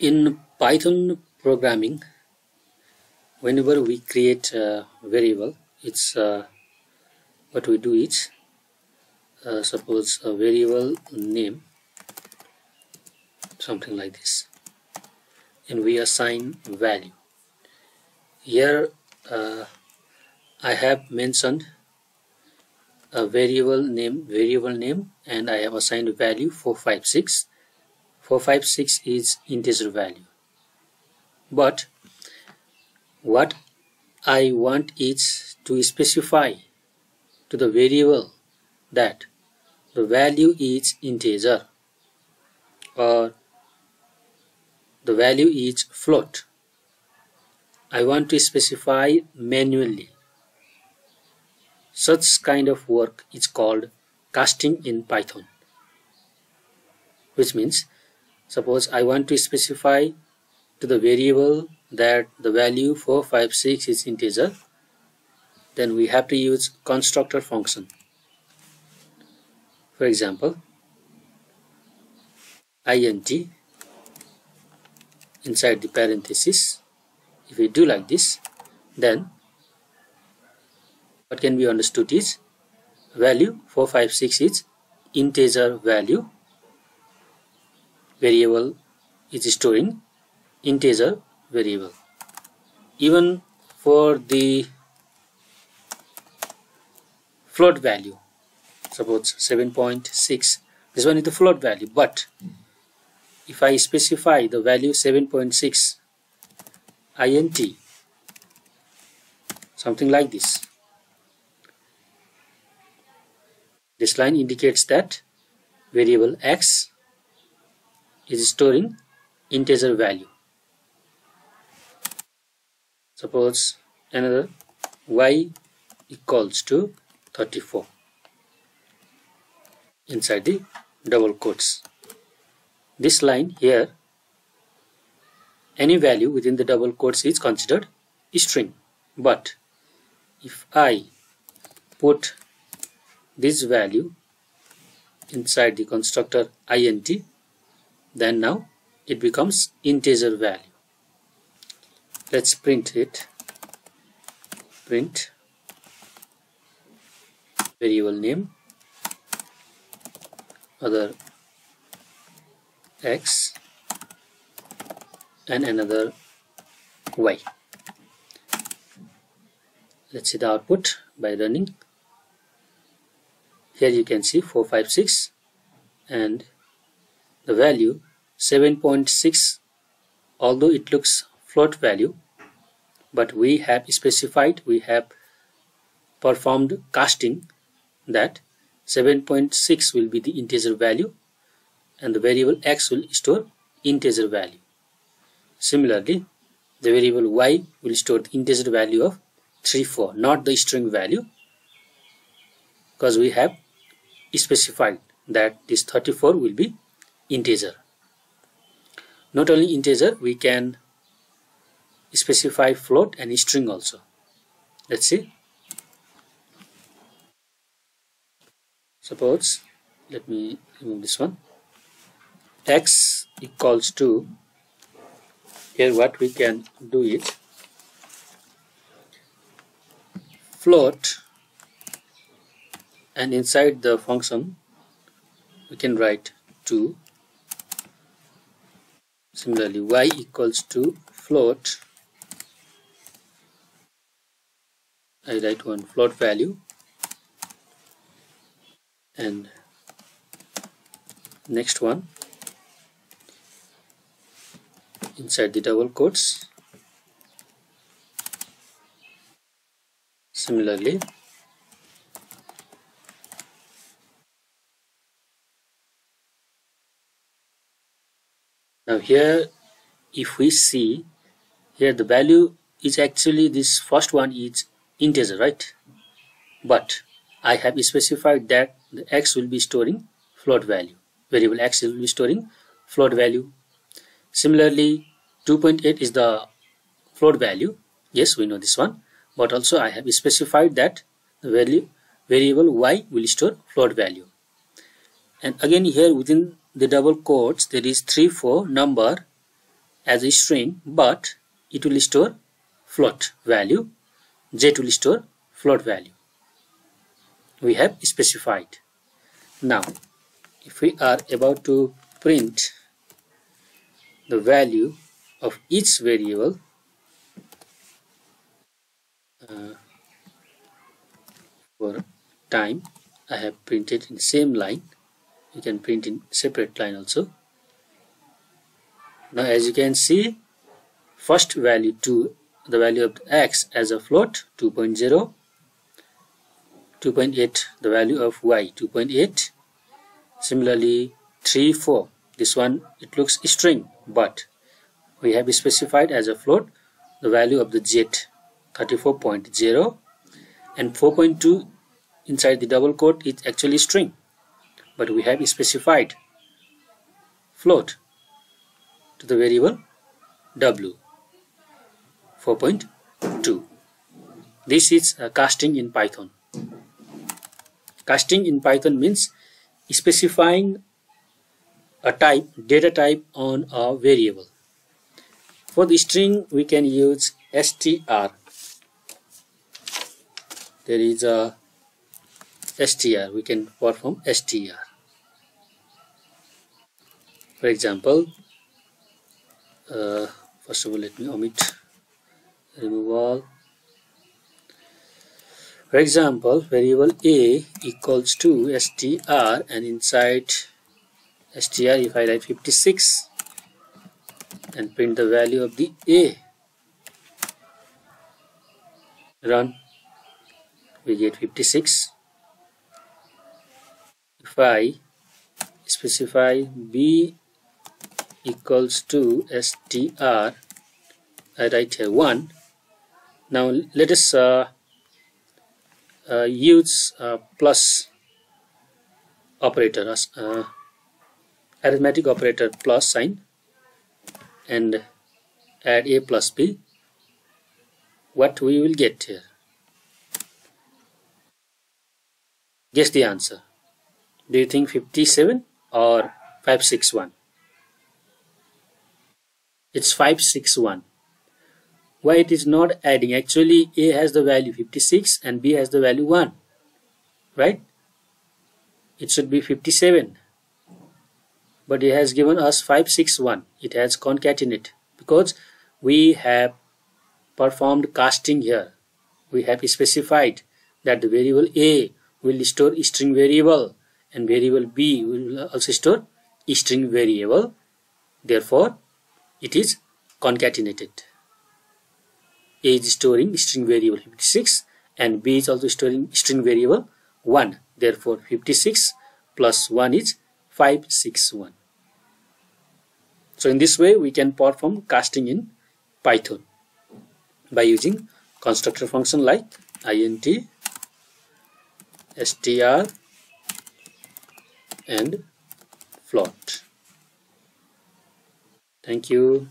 in Python programming whenever we create a variable it's uh, what we do is uh, suppose a variable name something like this and we assign value. Here uh, I have mentioned a variable name variable name and I have assigned value 456 456 is integer value. But what I want is to specify to the variable that the value is integer or the value is float. I want to specify manually. Such kind of work is called casting in Python which means Suppose I want to specify to the variable that the value 456 is integer then we have to use constructor function. For example int inside the parenthesis if we do like this then what can be understood is value 456 is integer value variable is storing integer variable. Even for the float value suppose 7.6 this one is the float value but if I specify the value 7.6 int something like this this line indicates that variable x is storing integer value. Suppose another y equals to 34 inside the double quotes. This line here any value within the double quotes is considered a string. But if I put this value inside the constructor int then now it becomes integer value. Let's print it. Print variable name other x and another y. Let's see the output by running. Here you can see 456 and the value 7.6 although it looks float value but we have specified we have performed casting that 7.6 will be the integer value and the variable x will store integer value. Similarly the variable y will store the integer value of 34 not the string value because we have specified that this 34 will be integer. Not only integer we can specify float and string also. Let's see. Suppose let me remove this one. X equals to here what we can do is float and inside the function we can write 2 similarly y equals to float. I write one float value. And next one. Inside the double quotes. Similarly now here if we see here the value is actually this first one is integer right? But I have specified that the x will be storing float value. Variable x will be storing float value. Similarly 2.8 is the float value. Yes we know this one. But also I have specified that the value variable y will store float value. And again here within the double quotes there is 3 4 number as a string but it will store float value jet will store float value. We have specified. Now if we are about to print the value of each variable uh, for time I have printed in same line you can print in separate line also. Now as you can see first value 2 the value of x as a float 2.0 2.8 the value of y 2.8 similarly 3 4 this one it looks string but we have specified as a float the value of the jet 34.0 and 4.2 inside the double quote is actually string but we have specified float to the variable w 4.2 this is casting in python. Casting in python means specifying a type data type on a variable. For the string we can use str there is a str we can perform str for example uh, first of all let me omit remove all for example variable a equals to str and inside str if I write 56 and print the value of the a run we get 56 if I specify b equals to str I write here 1 now let us uh, uh, use uh, plus operator as uh, arithmetic operator plus sign and add a plus b. What we will get here? Guess the answer. Do you think 57 or 561 it's 561 why it is not adding? Actually a has the value 56 and b has the value 1 right? It should be 57 but it has given us 561 it has concatenate because we have performed casting here. We have specified that the variable a will store string variable and variable b will also store string variable. Therefore it is concatenated. A is storing string variable 56 and b is also storing string variable 1 therefore 56 plus 1 is 561 so in this way we can perform casting in python by using constructor function like int str and float Thank you.